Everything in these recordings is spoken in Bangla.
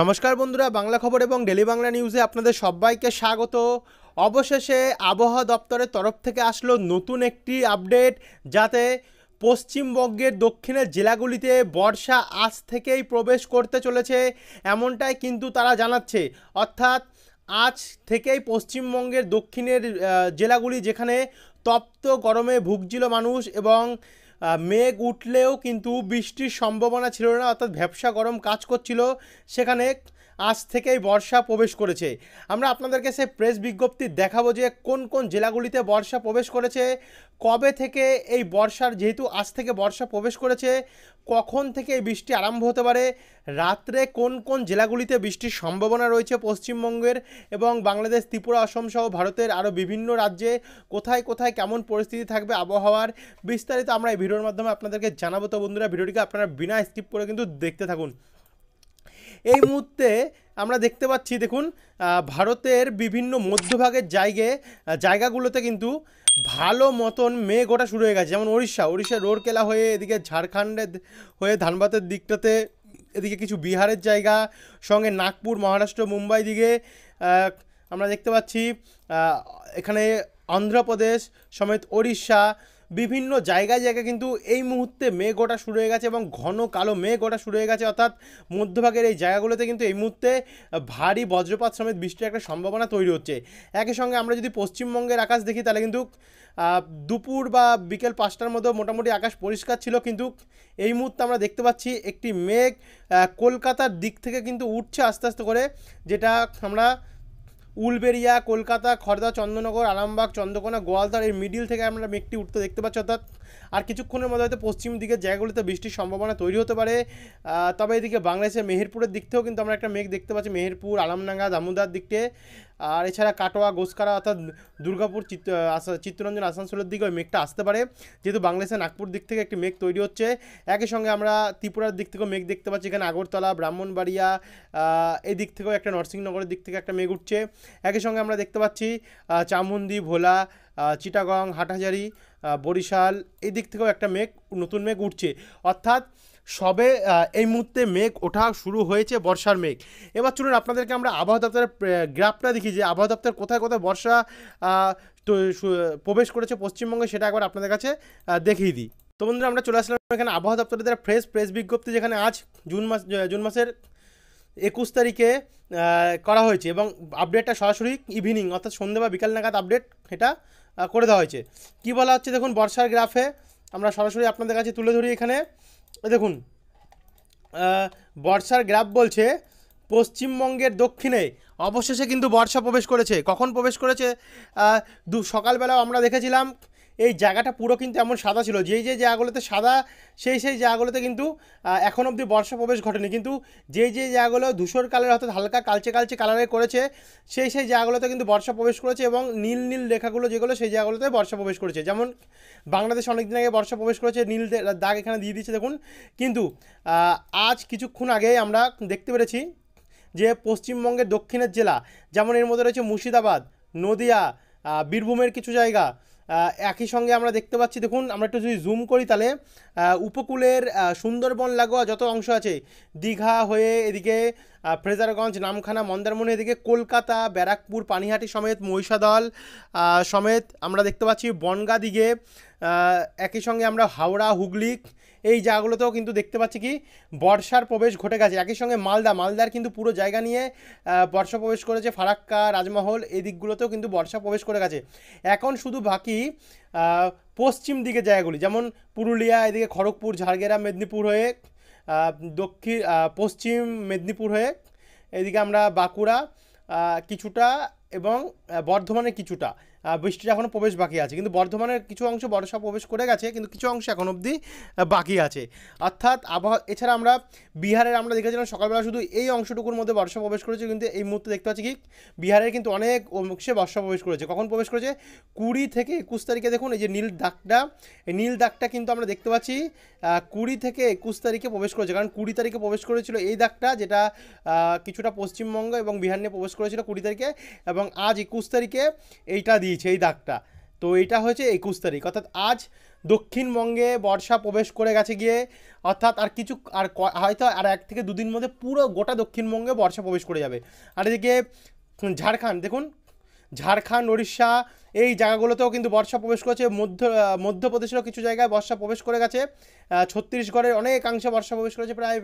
নমস্কার বন্ধুরা, বাংলা খবর এবং ডেলি বাংলা নিউজে আপনাদের সবাইকে স্বাগত। অবশেষে আবহাওয়া দপ্তরের তরফ থেকে আসলো নতুন একটি আপডেট, যাতে পশ্চিমবঙ্গের দক্ষিণের জেলাগুলিতে বর্ষা আজ থেকেই প্রবেশ করতে চলেছে, এমনটাই কিন্তু তারা জানাচ্ছে। অর্থাৎ আজ থেকেই পশ্চিমবঙ্গের দক্ষিণের জেলাগুলি যেখানে তপ্ত গরমে ভুগছিল মানুষ এবং মেঘ উঠলেও কিন্তু বৃষ্টির সম্ভাবনা ছিল না অর্থাৎ ভ্যাবসা গরম কাজ করছিল। সেখানে আজ থেকেই বর্ষা প্রবেশ করেছে। আমরা আপনাদেরকে সে প্রেস বিজ্ঞপ্তি দেখাবো যে কোন কোন জেলাগুলিতে বর্ষা প্রবেশ করেছে, কবে থেকে এই বর্ষার, যেহেতু আজ থেকে বর্ষা প্রবেশ করেছে, কখন থেকে এই বৃষ্টি আরম্ভ হতে পারে, রাত্রে কোন কোন জেলাগুলিতে বৃষ্টির সম্ভাবনা রয়েছে পশ্চিমবঙ্গের এবং বাংলাদেশ, ত্রিপুরা, অসম সহ ভারতের আরও বিভিন্ন রাজ্যে, কোথায় কোথায় কেমন পরিস্থিতি থাকবে আবহাওয়ার বিস্তারিত আমরা এই ভিডিওর মাধ্যমে আপনাদেরকে জানাব। তো বন্ধুরা, ভিডিওটিকে আপনারা বিনা স্কিপ করে কিন্তু দেখতে থাকুন। এই মুহূর্তে আমরা দেখতে পাচ্ছি, দেখুন ভারতের বিভিন্ন মধ্যভাগের জায়গায় জায়গাগুলোতে কিন্তু ভালো মতন মেঘ ওঠা শুরু হয়ে গেছে। যেমন উড়িষ্যা উড়িষ্যা রোরকেলা হয়ে এদিকে ঝাড়খণ্ডের হয়ে ধানবাদের দিকটাতে এদিকে কিছু বিহারের জায়গা, সঙ্গে নাগপুর, মহারাষ্ট্র, মুম্বাই দিকে আমরা দেখতে পাচ্ছি এখানে অন্ধ্রপ্রদেশ, সমেত ওড়িশা বিভিন্ন জায়গায় জায়গায় কিন্তু এই মুহূর্তে মেঘ ওঠা শুরু হয়ে গেছে এবং ঘন কালো মেঘ ওঠা শুরু হয়ে গেছে। অর্থাৎ মধ্যভাগের এই জায়গাগুলোতে কিন্তু এই মুহূর্তে ভারী বজ্রপাত সমেত বৃষ্টির একটা সম্ভাবনা তৈরি হচ্ছে। একই সঙ্গে আমরা যদি পশ্চিমবঙ্গের আকাশ দেখি, তাহলে কিন্তু দুপুর বা বিকেল পাঁচটার মধ্যে মোটামুটি আকাশ পরিষ্কার ছিল, কিন্তু এই মুহূর্তে আমরা দেখতে পাচ্ছি একটি মেঘ কলকাতার দিক থেকে কিন্তু উঠছে আস্তে আস্তে করে, যেটা আমরা উলবেরিয়া, কলকাতা খড়দা চন্দ্রনগর, আরামবাগ, চন্দ্রকোনা গোয়ালদার এই মিডিল থেকে আমরা মেঘটি উঠতে দেখতে পাচ্ছি, অর্থাৎ আর কিছুক্ষণের মধ্যে হয়তো পশ্চিম দিকের জায়গাগুলিতে বৃষ্টির সম্ভাবনা তৈরি হতে পারে। তবে এদিকে বাংলাদেশের মেহেরপুরের দিক থেকেও কিন্তু আমরা একটা মেঘ দেখতে পাচ্ছি, মেহেরপুর আলামডাঙ্গা দামোদার দিক থেকে। আর এছাড়া কাটোয়া, গোসকারা অর্থাৎ দুর্গাপুর, চিত্ত চিত্তরঞ্জন আসানসোলের দিকে ওই মেঘটা আসতে পারে। যেহেতু বাংলাদেশের নাগপুর দিক থেকে একটি মেঘ তৈরি হচ্ছে, একই সঙ্গে আমরা ত্রিপুরার দিক থেকেও মেঘ দেখতে পাচ্ছি। এখানে আগরতলা, ব্রাহ্মণবাড়িয়া এই দিক থেকেও একটা নরসিংহনগরের দিক থেকে একটা মেঘ উঠছে। একই সঙ্গে আমরা দেখতে পাচ্ছি চামুন্দি ভোলা চিটাগং, হাটহাজারি বরিশাল এই দিক থেকেও একটা মেঘ, নতুন মেঘ উঠছে। অর্থাৎ সবে এই মুহূর্তে মেঘ ওঠা শুরু হয়েছে, বর্ষার মেঘ। এবার চলুন আপনাদেরকে আমরা আবহাওয়া দপ্তরের গ্রাফটা দেখি যে আবহাওয়া দপ্তর কোথায় কোথায় বর্ষা তো প্রবেশ করেছে পশ্চিমবঙ্গে সেটা একবার আপনাদের কাছে দেখিয়ে দিই। তো বন্ধুরা, আমরা চলে আসলাম এখানে আবহাওয়া দপ্তরের দ্বারা ফ্রেশ প্রেস বিজ্ঞপ্তি যেখানে আজ জুন মাস জুন মাসের একুশ তারিখে করা হয়েছে এবং আপডেটটা সরাসরি ইভিনিং অর্থাৎ সন্ধ্যে বা বিকাল নাগাদ আপডেট এটা করে দেওয়া হয়েছে। কি বলা হচ্ছে দেখুন, বর্ষার গ্রাফে আমরা সরাসরি আপনাদের কাছে তুলে ধরি এখানে। দেখুন বর্ষার গ্রাফ বলছে পশ্চিমবঙ্গের দক্ষিণে। অবশেষে কিন্তু বর্ষা প্রবেশ করেছে। কখন প্রবেশ করেছে? দু, সকালবেলাও আমরা দেখেছিলাম এই জায়গাটা পুরো কিন্তু এমন সাদা ছিল। যেই যে জায়গাগুলোতে সাদা, সেই সেই জায়গাগুলোতে কিন্তু এখন অবধি বর্ষা প্রবেশ ঘটেনি। কিন্তু যেই যে জায়গাগুলো ধূসর কালার অর্থাৎ হালকা কালচে কালচে কালারে করেছে, সেই সেই জায়গাগুলোতে কিন্তু বর্ষা প্রবেশ করেছে এবং নীল নীল রেখাগুলো যেগুলো, সেই জায়গাগুলোতে বর্ষা প্রবেশ করেছে। যেমন বাংলাদেশ অনেকদিন আগে বর্ষা প্রবেশ করেছে, নীল দাগ এখানে দিয়ে দিচ্ছে দেখুন। কিন্তু আজ কিছুক্ষণ আগে আমরা দেখতে পেরেছি যে পশ্চিমবঙ্গের দক্ষিণের জেলা, যেমন এর মধ্যে রয়েছে মুর্শিদাবাদ, নদিয়া বীরভূমের কিছু জায়গা একই সঙ্গে আমরা দেখতে পাচ্ছি, দেখুন, আমরা একটু যদি জুম করি তাহলে উপকূলের সুন্দরবন লাগোয়া যত অংশ আছে, দীঘা হয়ে এদিকে ফ্রেজারগঞ্জ নামখানা, মন্দারমণি এদিকে কলকাতা, ব্যারাকপুর, পানিহাটি সমেত মহিষাদল সমেত আমরা দেখতে পাচ্ছি বনগা দিকে। একই সঙ্গে আমরা হাওড়া, হুগলি এই জায়গাগুলোতেও কিন্তু দেখতে পাচ্ছি কি বর্ষার প্রবেশ ঘটে গেছে। একই সঙ্গে মালদা, মালদার কিন্তু পুরো জায়গা নিয়ে বর্ষা প্রবেশ করেছে। ফারাক্কা, রাজমহল এই দিকগুলোতেও কিন্তু বর্ষা প্রবেশ করে গেছে। এখন শুধু বাকি পশ্চিম দিকে জায়গাগুলি, যেমন পুরুলিয়া, এদিকে খড়গপুর, ঝাড়গ্রাম, মেদিনীপুর হয়ে দক্ষিণ পশ্চিম মেদিনীপুর হয়ে এদিকে আমরা বাঁকুড়া কিছুটা এবং বর্ধমানে কিছুটা। আহ, বৃষ্টির এখনও প্রবেশ বাকি আছে। কিন্তু বর্ধমানের কিছু অংশ বর্ষা প্রবেশ করে গেছে কিন্তু কিছু অংশ এখন অবধি বাকি আছে। অর্থাৎ আবহাওয়া এছাড়া আমরা বিহারের আমরা দেখেছিলাম সকালবেলা শুধু এই অংশটুকুর মধ্যে বর্ষা প্রবেশ করেছে কিন্তু এই মুহূর্তে দেখতে পাচ্ছি কি বিহারের কিন্তু অনেক অংশে বর্ষা প্রবেশ করেছে। কখন প্রবেশ করেছে? কুড়ি থেকে একুশ তারিখে দেখুন এই যে নীল দাগটা এই নীল দাগটা কিন্তু আমরা দেখতে পাচ্ছি কুড়ি থেকে একুশ তারিখে প্রবেশ করেছে। কারণ কুড়ি তারিখে প্রবেশ করেছিল এই দাগটা যেটা কিছুটা পশ্চিমবঙ্গ এবং বিহার নিয়ে প্রবেশ করেছিল কুড়ি তারিখে এবং আজ একুশ তারিখে এইটা দিয়েছে এই দাগটা। তো এটা হয়েছে একুশ তারিখ। অর্থাৎ আজ দক্ষিণবঙ্গে বর্ষা প্রবেশ করে গেছে গিয়ে, অর্থাৎ আর কিছু, আর হয়তো আর এক থেকে দুদিন মধ্যে পুরো গোটা দক্ষিণবঙ্গে বর্ষা প্রবেশ করে যাবে। আর এদিকে, ঝাড়খণ্ড, দেখুন ঝাড়খণ্ড, ওড়িশা, এই জায়গাগুলোতেও কিন্তু বর্ষা প্রবেশ করেছে। মধ্য মধ্যপ্রদেশেরও কিছু জায়গায় বর্ষা প্রবেশ করে গেছে। ছত্তিশগড়ের অনেকাংশে বর্ষা প্রবেশ করেছে, প্রায়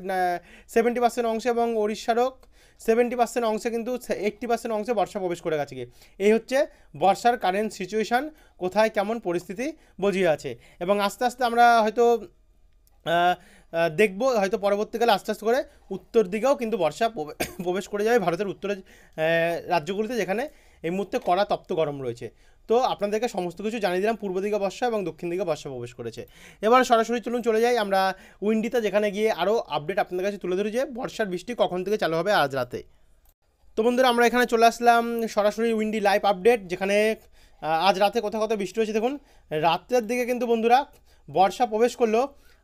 সেভেন্টি পার্সেন্ট অংশে এবং ওড়িশারও সেভেন্টি পার্সেন্ট অংশে কিন্তু এইট্টি পার্সেন্ট অংশে বর্ষা প্রবেশ করে গেছে। এই হচ্ছে বর্ষার কারেন্ট সিচুয়েশান কোথায় কেমন পরিস্থিতি বুঝিয়ে আছে। এবং আস্তে আস্তে আমরা হয়তো দেখব, হয়তো পরবর্তীকালে আস্তে আস্তে করে উত্তর দিকেও কিন্তু বর্ষা প্রবে- প্রবেশ করে যাবে ভারতের উত্তরের রাজ্যগুলিতে যেখানে এই মুহূর্তে কড়া তপ্ত গরম রয়েছে। তো আপনাদেরকে সমস্ত কিছু জানিয়ে দিলাম। পূর্ব দিকে বর্ষা এবং দক্ষিণ দিকে বর্ষা প্রবেশ করেছে। এবার সরাসরি চলুন, চলে যাই আমরা উইন্ডিতে, যেখানে গিয়ে আরও আপডেট আপনাদের কাছে তুলে ধরি যে বর্ষার বৃষ্টি কখন থেকে চালু হবে আজ রাতে। তো বন্ধুরা, আমরা এখানে চলে আসলাম সরাসরি উইন্ডি লাইভ আপডেট, যেখানে আজ রাতে কোথাও কোথাও বৃষ্টি হয়েছে। দেখুন রাত্রের দিকে কিন্তু বন্ধুরা বর্ষা প্রবেশ করল।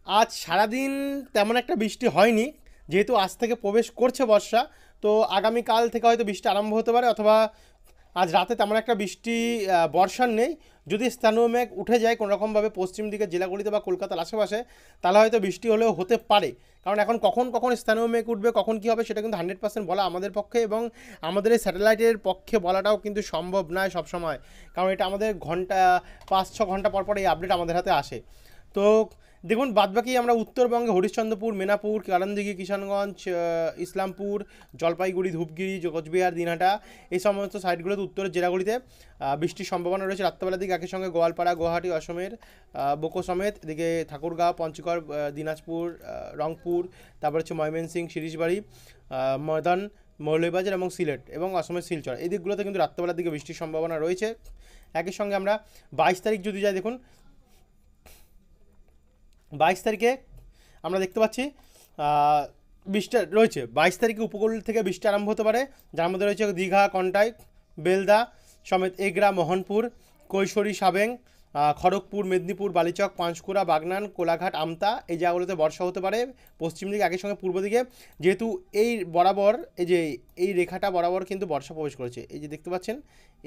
আজ সারাদিন তেমন একটা বৃষ্টি হয়নি, যেহেতু আজ থেকে প্রবেশ করছে বর্ষা। তো আগামীকাল থেকে হয়তো বৃষ্টি আরম্ভ হতে পারে, অথবা আজ রাতে তেমন একটা বৃষ্টি বর্ষার নেই। যদি স্থানীয় মেঘ উঠে যায় কোনোরকমভাবে পশ্চিম দিকে জেলাগুলিতে বা কলকাতার আশেপাশে, তাহলে হয়তো বৃষ্টি হলেও হতে পারে। কারণ এখন কখন কখন স্থানীয় মেঘ উঠবে, কখন কী হবে, সেটা কিন্তু হান্ড্রেড পার্সেন্ট বলা আমাদের পক্ষে এবং আমাদের এই স্যাটেলাইটের পক্ষে বলাটাও কিন্তু সম্ভব নয় সবসময়। কারণ এটা আমাদের ঘণ্টা পাঁচ ছ ঘণ্টা পর পর এই আপডেট আমাদের হাতে আসে। তো দেখুন, বাদবাকি আমরা উত্তরবঙ্গে হরিশ্চন্দ্রপুর, মেনাপুর, কারণদিঘি, কিষানগঞ্জ ইসলামপুর, জলপাইগুড়ি, ধূপগিরি কোচবিহার দিনহাটা, এই সমস্ত সাইডগুলোতে উত্তরের জেলাগুলিতে বৃষ্টির সম্ভাবনা রয়েছে। রাত্রেবেলার দিকে একই সঙ্গে গোয়ালপাড়া, গুয়াহাটি, অসমের বোকো সমেত, এদিকে ঠাকুরগাঁও, পঞ্চগড় দিনাজপুর রংপুর, তারপর হচ্ছে ময়মনসিংহ শিরিশবাড়ি ময়দান, মৌলভীবাজার এবং সিলেট এবং অসমের শিলচর। এই দিকগুলোতে কিন্তু রাত্রেবেলার দিকে বৃষ্টির সম্ভাবনা রয়েছে। একই সঙ্গে আমরা বাইশ তারিখ যদি যাই, দেখুন বাইশ তারিখে আমরা দেখতে পাচ্ছি বৃষ্টি রয়েছে। বাইশ তারিখে উপকূল থেকে বৃষ্টি আরম্ভ হতে পারে। যার মধ্যে রয়েছে দীঘা, কন্টাই, বেলদা, সমেত এগরা, মোহনপুর, কৈশোরী, সাবেং খড়গপুর, মেদিনীপুর, বালিচক, পাঁশকুড়া, বাগনান, কোলাঘাট, আমতা, এই জায়গাগুলোতে বর্ষা হতে পারে। পশ্চিম দিকে একই সঙ্গে পূর্ব দিকে। যেহেতু এই বরাবর, এই যে এই রেখাটা বরাবর কিন্তু বর্ষা প্রবেশ করেছে। এই যে দেখতে পাচ্ছেন,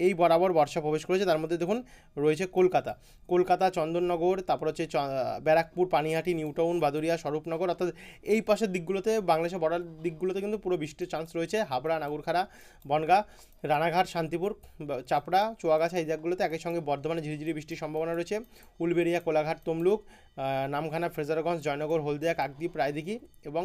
এই বরাবর বর্ষা প্রবেশ করেছে। তার মধ্যে দেখুন, রয়েছে কলকাতা। কলকাতা, চন্দননগর, তারপর হচ্ছে ব্যারাকপুর, পানিহাটি, নিউটাউন, বাদুরিয়া, স্বরূপনগর, অর্থাৎ এই পাশের দিকগুলোতে, বাংলাদেশের বর্ডার দিকগুলোতে কিন্তু পুরো বৃষ্টির চান্স রয়েছে। হাবড়া, নাগুরখাড়া, বনগা, রানাঘাট, শান্তিপুর, চাপড়া, চুয়াগাছা, এই জায়গাগুলোতে একই সঙ্গে বর্ধমানে ঝিরিঝিরি বৃষ্টির সম্ভাবনা রয়েছে। উলবেড়িয়া কোলাঘাট তমলুক নামখানা ফ্রেজারগঞ্জ জয়নগর হলদিয়া কাকদ্বীপ রায়দিঘি এবং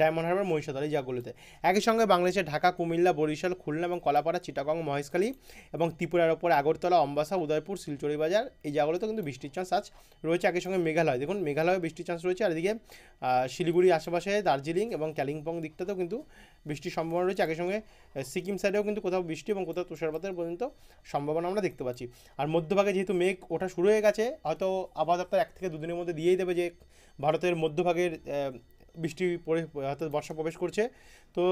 ডায়মন্ড হারবার মহিষাদল এই জায়গাগুলোতে একই সঙ্গে বাংলাদেশের ঢাকা, কুমিল্লা, বরিশাল, খুলনা এবং কলাপাড়া, চিটাগং, মহেশখালী এবং ত্রিপুরার ওপর আগরতলা, অম্বাসা, উদয়পুর শিলচড়ি বাজার এই জায়গাগুলোতে কিন্তু বৃষ্টির চান্স আজ রয়েছে একই সঙ্গে মেঘালয়। দেখুন, মেঘালয়ে বৃষ্টির চান্স রয়েছে। আর এদিকে শিলিগুড়ি আশেপাশে দার্জিলিং এবং কালিম্পং দিকটাতেও কিন্তু বৃষ্টির সম্ভাবনা রয়েছে। একই সঙ্গে সিকিম সাইডেও কিন্তু কোথাও বৃষ্টি এবং কোথাও তুষারপাতের পর্যন্ত সম্ভাবনা আমরা দেখতে পাচ্ছি। আর মধ্যভাগে যেহেতু মেঘ ওঠা শুরু হয়ে গেছে, হয়তো আবহাওয়া দপ্তর এক থেকে দুদিনের মধ্যে দিয়েই দেবে যে ভারতের মধ্যভাগের বৃষ্টি পড়ে, হয়তো বর্ষা প্রবেশ করছে। তো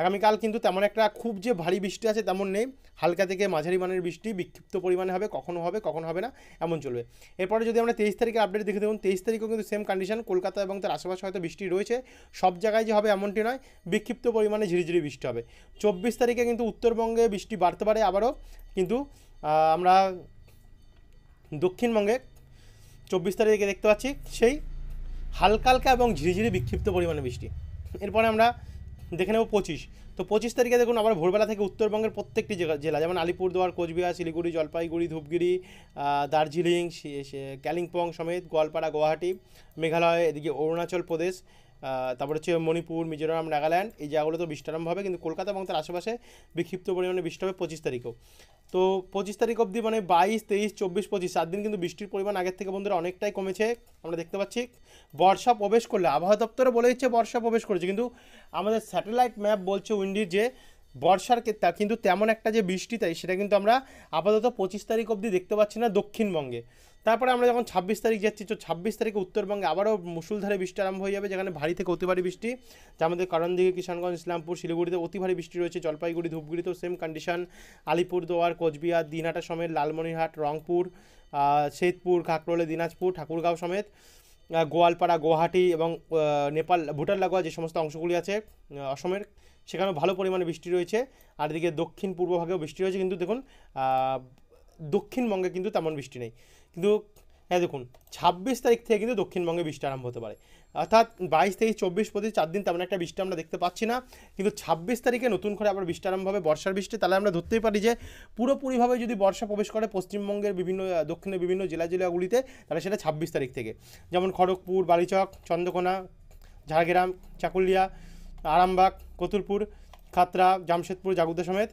আগামীকাল কিন্তু তেমন একটা খুব যে ভারী বৃষ্টি আছে তেমন নেই। হালকা থেকে মাঝারি মানের বৃষ্টি বিক্ষিপ্ত পরিমাণে হবে, কখনো হবে কখনো হবে না, এমন চলবে। এরপরে যদি আমরা তেইশ তারিখের আপডেট দেখে দেখুন, তেইশ তারিখেও কিন্তু সেম কন্ডিশন কলকাতা এবং তার আশেপাশে হয়তো বৃষ্টি রয়েছে। সব জায়গায় যে হবে এমনটি নয়, বিক্ষিপ্ত পরিমাণে ঝিরিঝিরি বৃষ্টি হবে। চব্বিশ তারিখে কিন্তু উত্তরবঙ্গে বৃষ্টি বাড়তে পারে আবারও, কিন্তু আমরা দক্ষিণবঙ্গে চব্বিশ তারিখে দেখতে পাচ্ছি সেই হালকা হালকা এবং ঝিরিঝিরি বিক্ষিপ্ত পরিমাণে বৃষ্টি। এরপরে আমরা দেখে নেব পঁচিশ। তো পঁচিশ তারিখে দেখুন আবার ভোরবেলা থেকে উত্তরবঙ্গের প্রত্যেকটি জেলা, যেমন আলিপুরদুয়ার, কোচবিহার, শিলিগুড়ি, জলপাইগুড়ি, ধূপগিরি দার্জিলিং কালিম্পং সমেত গোয়ালপাড়া, গুয়াহাটি, মেঘালয়, এদিকে অরুণাচল প্রদেশ তারপর হচ্ছে মণিপুর, মিজোরাম, নাগাল্যান্ড, এই জায়গাগুলো তো বৃষ্টি হবে। কিন্তু কলকাতা এবং তার আশেপাশে বিক্ষিপ্ত পরিমাণে বৃষ্টি হবে পঁচিশ তারিখেও। তো পঁচিশ তারিখ অবধি মানে বাইশ, তেইশ, চব্বিশ, পঁচিশ, সাত দিন কিন্তু বৃষ্টির পরিমাণ আগের থেকে বন্ধুরা অনেকটাই কমেছে। আমরা দেখতে পাচ্ছি বর্ষা প্রবেশ করলে, আবহাওয়া দপ্তরে বলে দিচ্ছে বর্ষা প্রবেশ করেছে। কিন্তু আমাদের স্যাটেলাইট ম্যাপ বলছে উইন্ডির যে বর্ষার কিন্তু তেমন একটা যে বৃষ্টি তাই, সেটা কিন্তু আমরা আপাতত পঁচিশ তারিখ অবধি দেখতে পাচ্ছি না দক্ষিণবঙ্গে। তারপরে আমরা যখন ছাব্বিশ তারিখ যাচ্ছি, তো ছাব্বিশ তারিখে উত্তরবঙ্গে আবারও মুসুলধারে বৃষ্টি আরম্ভ হয়ে যাবে, যেখানে ভারী থেকে অতি ভারী বৃষ্টি। যার আমাদের কারণ দিকে কিষানগঞ্জ, ইসলামপুর, শিলিগুড়িতে অতি ভারী বৃষ্টি রয়েছে, জলপাইগুড়ি, ধূপগুড়িতেও সেম কন্ডিশন আলিপুরদুয়ার কোচবিহার, দিনহাটা সমেত, লালমনিরহাট, রংপুর শেতপুর, কাকরোলে, দিনাজপুর, ঠাকুরগাঁও সমেত গোয়ালপাড়া, গুয়াহাটি এবং নেপাল ভুটান লাগোয়া যে সমস্ত অংশগুলি আছে অসমের, সেখানেও ভালো পরিমাণে বৃষ্টি রয়েছে। আর এদিকে দক্ষিণ পূর্ব ভাগেও বৃষ্টি রয়েছে, কিন্তু দেখুন দক্ষিণবঙ্গে কিন্তু তেমন বৃষ্টি নেই। কিন্তু হ্যাঁ দেখুন, ছাব্বিশ তারিখ থেকে কিন্তু দক্ষিণবঙ্গে বৃষ্টি আরম্ভ হতে পারে। অর্থাৎ বাইশ থেকে চব্বিশ প্রতি চার দিন তেমন একটা বৃষ্টি আমরা দেখতে পাচ্ছি না। কিন্তু ছাব্বিশ তারিখে নতুন করে আবার বৃষ্টি আরম্ভ হবে, বর্ষার বৃষ্টি, তাহলে আমরা ধরতেই পারি যে, পুরোপুরিভাবে যদি বর্ষা প্রবেশ করে পশ্চিমবঙ্গের বিভিন্ন, দক্ষিণের বিভিন্ন জেলা জেলাগুলিতে, তাহলে সেটা ছাব্বিশ তারিখ থেকে। যেমন খড়গপুর, বালিচক, চন্দ্রকোনা, ঝাড়গ্রাম, চাকুলিয়া, আরামবাগ, কতুলপুর, খাতরা, জামশেদপুর, জাগুদা সমেত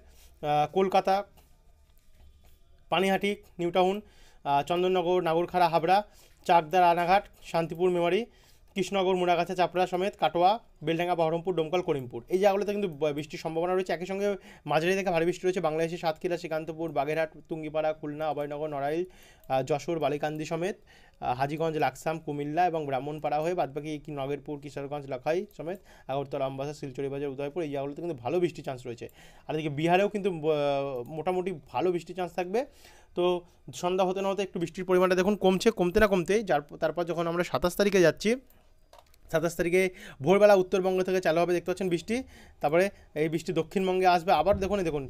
Kolkata Panihati, New Town Town Chandannagar, Nagarkhara, Habra, চাকদার Ranaghat, Shantipur, Memari, Krishnanagar, Muragachha, Chapra সমেত, কাটোয়া বেলডাঙ্গা, বহরমপুর, ডোমকল, করিমপুর। এই জায়গাগুলোতে কিন্তু বৃষ্টির সম্ভাবনা রয়েছে। একই সঙ্গে মাঝারি থেকে ভারী বৃষ্টি রয়েছে। বাংলাদেশের সাতক্ষীরা, শ্রীকান্তপুর, বাগেরহাট, তুঙ্গিপাড়া, খুলনা, অভয়নগর, নড়াইল যশোর, বালিকান্দি সমেত হাজিগঞ্জ, লাকসাম, কুমিল্লা এবং ব্রাহ্মণপাড়া হয়ে বাদবাকি কি নগরপুর, কিশোরগঞ্জ, লাখাই সমেত আগরতলা আমবাসা শিলচরি বাজার, উদয়পুর এই জায়গাগুলোতে কিন্তু ভালো বৃষ্টির চান্স রয়েছে। আর এদিকে বিহারেও কিন্তু মোটামুটি ভালো বৃষ্টির চান্স থাকবে। তো সন্ধ্যা হতে না হতে একটু বৃষ্টির পরিমাণটা দেখুন কমছে, কমতে না কমতে যার, তারপর যখন আমরা সাতাশ তারিখে যাচ্ছি সাতাশ তারিখে ভোরবেলা উত্তরবঙ্গ থেকে চালু হবে, দেখতে পাচ্ছেন বৃষ্টি। তারপরে এই বৃষ্টি দক্ষিণবঙ্গে আসবে। আবার দেখুন দেখুন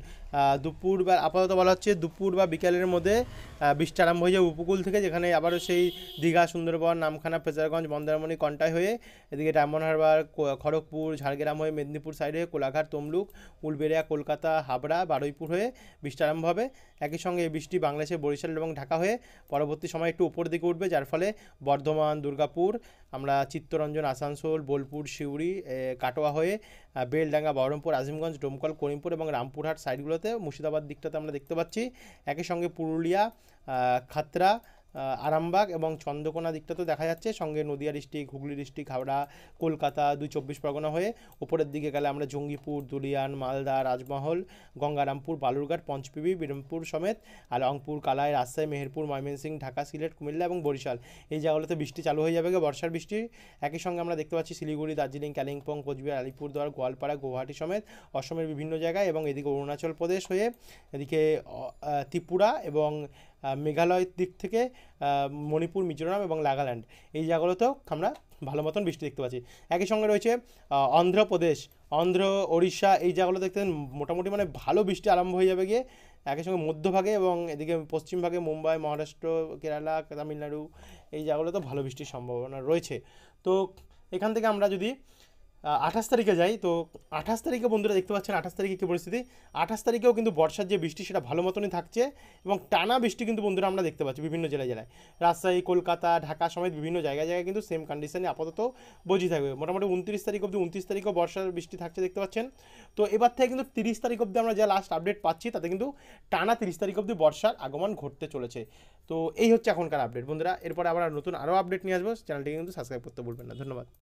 দুপুর বা আপাতত বলা হচ্ছে দুপুর বা বিকালের মধ্যে বৃষ্টি আরম্ভ হয়ে যাবে উপকূল থেকে, যেখানে আবারও সেই দীঘা, সুন্দরবন, নামখানা ফেজারগঞ্জ মন্দারমণি কন্টাই হয়ে এদিকে ডায়মন্ড হারবার খড়গপুর, ঝাড়গ্রাম হয়ে মেদিনীপুর সাইডে কোলাঘাট, তমলুক, উলবেড়িয়া, কলকাতা, হাবড়া, বারুইপুর হয়ে বৃষ্টি আরম্ভ হবে। একই সঙ্গে এই বৃষ্টি বাংলাদেশের বরিশাল এবং ঢাকা হয়ে পরবর্তী সময় একটু উপর দিকে উঠবে, যার ফলে বর্ধমান, দুর্গাপুর আমরা চিত্তরঞ্জন আসানসোল বোলপুর সিউড়ি কাটোয়া হয়ে বেলডাঙ্গা বহরমপুর আজিমগঞ্জ ডোমকল করিমপুর এবং রামপুরহাট সাইডগুলোতে মুর্শিদাবাদ দিকটাতে আমরা দেখতে পাচ্ছি। একই সঙ্গে পুরুলিয়া আহ, আরামবাগ এবং চন্দ্রকোনা দিকটা তো দেখা যাচ্ছে। সঙ্গে নদিয়া ডিস্ট্রিক্ট, হুগলি ডিস্ট্রিক্ট, হাওড়া, কলকাতা দুই চব্বিশ পরগনা হয়ে উপরের দিকে গেলে আমরা জঙ্গিপুর, দুলিয়ান, মালদা, রাজমহল, গঙ্গারামপুর, বালুরঘাট, পঞ্চপিবি, বিরমপুর সমেত আর রংপুর, কালাই, রাজশাহী, মেহেরপুর, ময়মনসিংহ, ঢাকা, সিলেট, কুমিল্লা এবং বরিশাল। এই জায়গাগুলোতে বৃষ্টি চালু হয়ে যাবে। বর্ষার বৃষ্টি একই সঙ্গে আমরা দেখতে পাচ্ছি শিলিগুড়ি, দার্জিলিং, কালিম্পং, কোচবিহার, আলিপুরদুয়ার, গোয়ালপাড়া গুয়াহাটি সমেত অসমের বিভিন্ন জায়গায় এবং এদিকে অরুণাচল প্রদেশ হয়ে এদিকে ত্রিপুরা এবং মেঘালয়ের দিক থেকে মণিপুর, মিজোরাম এবং নাগাল্যান্ড। এই জায়গাগুলোতেও আমরা ভালো মতন বৃষ্টি দেখতে পাচ্ছি। একই সঙ্গে রয়েছে অন্ধ্রপ্রদেশ। অন্ধ্র, ওড়িশা এই জায়গাগুলো দেখতে মোটামুটি মানে ভালো বৃষ্টি আরম্ভ হয়ে যাবে গিয়ে একই সঙ্গে মধ্যভাগে এবং এদিকে পশ্চিমভাগে মুম্বাই, মহারাষ্ট্র, কেরালা, তামিলনাড়ু এই জায়গাগুলোতে ভালো বৃষ্টির সম্ভাবনা রয়েছে। তো এখান থেকে আমরা যদি আঠাশ তারিখে যাই। তো আঠাশ তারিখে বন্ধুরা দেখতে পাচ্ছেন আঠাশ তারিখে কী পরিস্থিতি? আঠাশ তারিখেও কিন্তু বর্ষার যে বৃষ্টি, সেটা ভালো মতনই থাকছে এবং টানা বৃষ্টি কিন্তু বন্ধুরা আমরা দেখতে পাচ্ছি বিভিন্ন জেলায় জেলায়। রাজশাহী, কলকাতা, ঢাকা সমেত বিভিন্ন জায়গায় জায়গায় কিন্তু সেম কন্ডিশনে আপাতত বজি থাকবে। মোটামুটি উনত্রিশ তারিখ অবধি, উনত্রিশ তারিখেও বর্ষার বৃষ্টি থাকছে দেখতে পাচ্ছেন। তো এবার থেকে কিন্তু তিরিশ তারিখ অবধি আমরা যা লাস্ট আপডেট পাচ্ছি, তাতে কিন্তু টানা তিরিশ তারিখ অবধি বর্ষার আগমন ঘটতে চলেছে। তো এই হচ্ছে এখনকার আপডেট বন্ধুরা, এরপরে আবার নতুন আরও আপডেট নিয়ে আসব। চ্যানেলটিকে কিন্তু সাবস্ক্রাইব করতে ভুলবেন না। ধন্যবাদ।